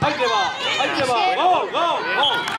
入ってれば入ってればワオワオ